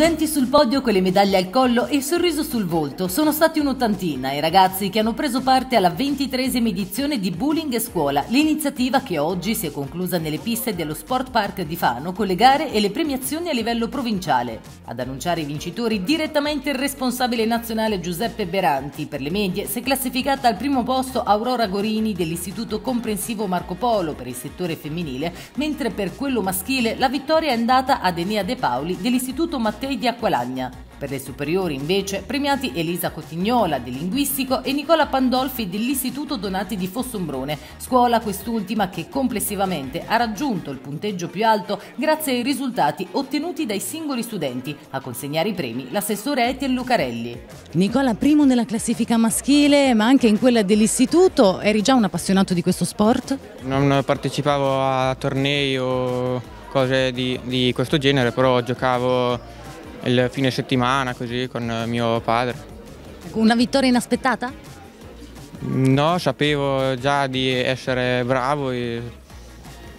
Studenti sul podio con le medaglie al collo e il sorriso sul volto. Sono stati un'ottantina i ragazzi che hanno preso parte alla ventitresima edizione di Bullying Scuola, l'iniziativa che oggi si è conclusa nelle piste dello Sport Park di Fano con le gare e le premiazioni a livello provinciale. Ad annunciare i vincitori direttamente il responsabile nazionale Giuseppe Beranti. Per le medie si è classificata al primo posto Aurora Gorini dell'Istituto Comprensivo Marco Polo per il settore femminile, mentre per quello maschile la vittoria è andata ad Enea De Paoli dell'Istituto Matteo Mattei di Acqualagna. Per le superiori invece premiati Elisa Cotignola del Linguistico e Nicola Pandolfi dell'Istituto Donati di Fossombrone, scuola quest'ultima che complessivamente ha raggiunto il punteggio più alto grazie ai risultati ottenuti dai singoli studenti. A consegnare i premi l'assessore Etienne Lucarelli. Nicola, primo nella classifica maschile ma anche in quella dell'Istituto, eri già un appassionato di questo sport? Non partecipavo a tornei o cose di, di questo genere, però giocavo il fine settimana così con mio padre. Una vittoria inaspettata? No, sapevo già di essere bravo e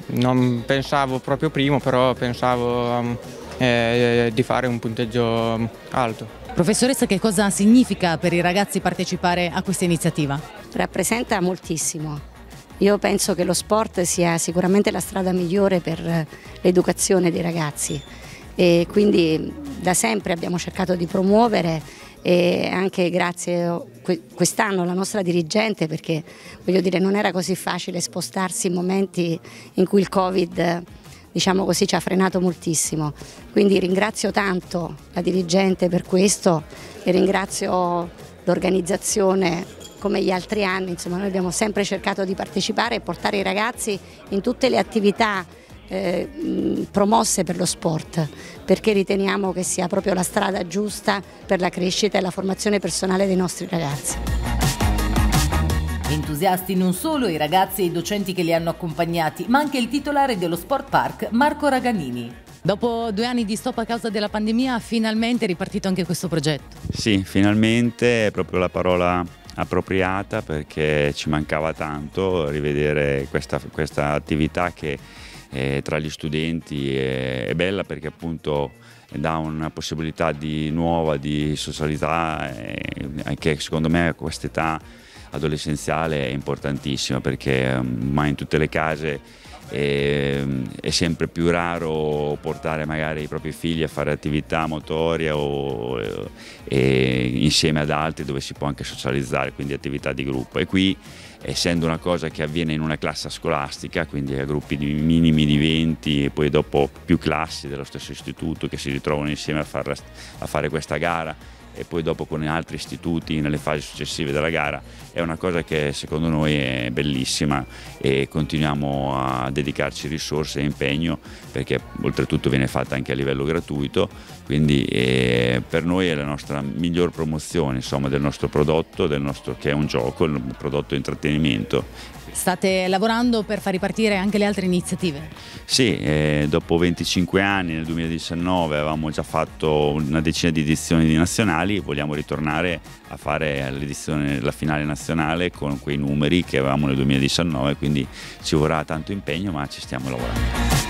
non pensavo proprio primo, però pensavo eh, di fare un punteggio alto. Professoressa, che cosa significa per i ragazzi partecipare a questa iniziativa? Rappresenta moltissimo. Io penso che lo sport sia sicuramente la strada migliore per l'educazione dei ragazzi e quindi da sempre abbiamo cercato di promuovere e anche grazie quest'anno alla nostra dirigente perché voglio dire non era così facile spostarsi in momenti in cui il Covid diciamo così ci ha frenato moltissimo. Quindi ringrazio tanto la dirigente per questo e ringrazio l'organizzazione come gli altri anni. Insomma noi abbiamo sempre cercato di partecipare e portare i ragazzi in tutte le attività eh, promosse per lo sport, perché riteniamo che sia proprio la strada giusta per la crescita e la formazione personale dei nostri ragazzi. Entusiasti non solo i ragazzi e i docenti che li hanno accompagnati, ma anche il titolare dello Sport Park, Marco Raganini. Dopo due anni di stop a causa della pandemia, finalmente è ripartito anche questo progetto. Sì, finalmente è proprio la parola appropriata perché ci mancava tanto rivedere questa, questa attività che eh, tra gli studenti è, è, bella perché appunto dà una possibilità di nuova di socialità eh, che secondo me a quest'età adolescenziale è importantissima perché ormai in tutte le case è, è sempre più raro portare magari i propri figli a fare attività motoria o, e, insieme ad altri dove si può anche socializzare, quindi attività di gruppo. E qui essendo una cosa che avviene in una classe scolastica, quindi a gruppi di minimi di 20 e poi dopo più classi dello stesso istituto che si ritrovano insieme a, far, a fare questa gara e poi dopo con altri istituti nelle fasi successive della gara è una cosa che secondo noi è bellissima e continuiamo a dedicarci risorse e impegno perché oltretutto viene fatta anche a livello gratuito quindi eh, per noi è la nostra miglior promozione insomma, del nostro prodotto del nostro, che è un gioco, il prodotto di intrattenimento State lavorando per far ripartire anche le altre iniziative? Sì, eh, dopo 25 anni, nel 2019 avevamo già fatto una decina di edizioni nazionali, vogliamo ritornare a fare la finale nazionale con quei numeri che avevamo nel 2019, quindi ci vorrà tanto impegno ma ci stiamo lavorando.